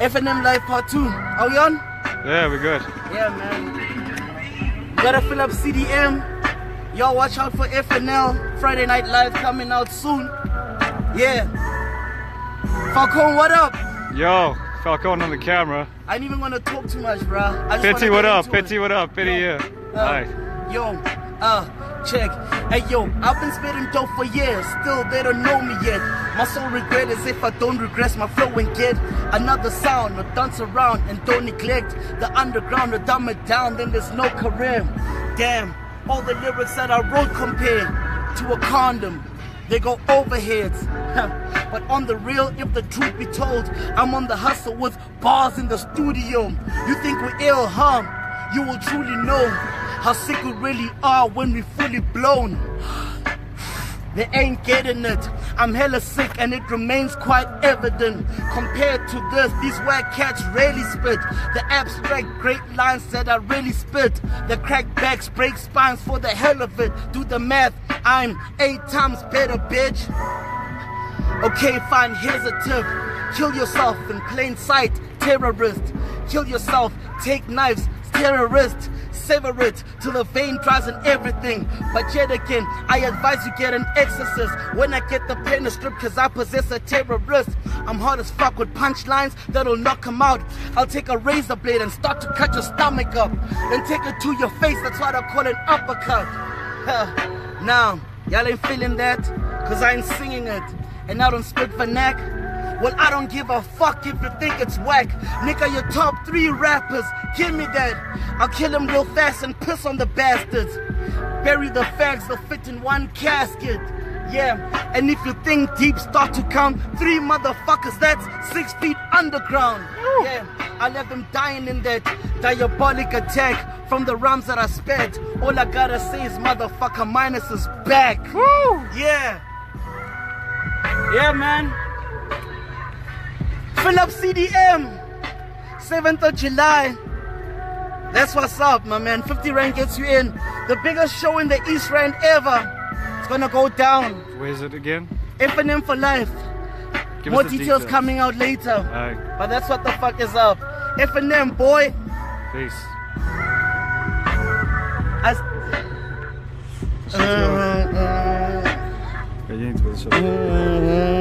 FNM Live Part 2. Are we on? Yeah, we're good. Yeah, man. Gotta fill up CDM. Y'all watch out for FNL. Friday Night Live coming out soon. Yeah. Falcone, what up? Yo, Falcone on the camera. I ain't even gonna talk too much, bruh. I just Pitty, wanna what up? Pitty, what up? Pitty, Yo, yeah. Uh, Hi. Yo, uh, check. Hey, yo, I've been spitting dope for years. Still, they don't know me yet. My sole regret is if I don't regress my flow and get another sound or dance around and don't neglect the underground or dumb it down, then there's no career. Damn, all the lyrics that I wrote compare to a condom. They go overheads. but on the real, if the truth be told, I'm on the hustle with bars in the studio. You think we're ill, huh? You will truly know how sick we really are when we fully blown. They ain't getting it. I'm hella sick and it remains quite evident. Compared to this, these whack cats really spit. The abstract great lines that I really spit. The crackbacks break spines for the hell of it. Do the math, I'm eight times better, bitch. Okay, fine, here's a tip. Kill yourself in plain sight, terrorist. Kill yourself, take knives, terrorist. Sever it till the vein dries and everything. But yet again, I advise you get an exorcist. When I get the pen to strip, cause I possess a terrorist. I'm hard as fuck with punchlines that'll knock him out. I'll take a razor blade and start to cut your stomach up. Then take it to your face, that's what I call an uppercut. Huh. Now, y'all ain't feeling that, cause I ain't singing it. And I don't spit vernac. Well, I don't give a fuck if you think it's whack. Nigga, your top three rappers, give me that. I'll kill them real fast and piss on the bastards. Bury the fags, they'll fit in one casket. Yeah, and if you think deep, start to count three motherfuckers, that's six feet underground. Yeah, I left them dying in that diabolic attack from the rhymes that I sped. All I gotta say is motherfucker minus is back. Woo! Yeah. Yeah, man. Fill up CDM. 7th of July. That's what's up, my man. 50 Rand gets you in. The biggest show in the East Rand ever. It's gonna go down. Where's it again? FNM for life. Give More the details, coming out later. Alright, But that's what the fuck is up. FNM, boy. peace. Your- uh, Ja, je niet willen shut up. uh, uh,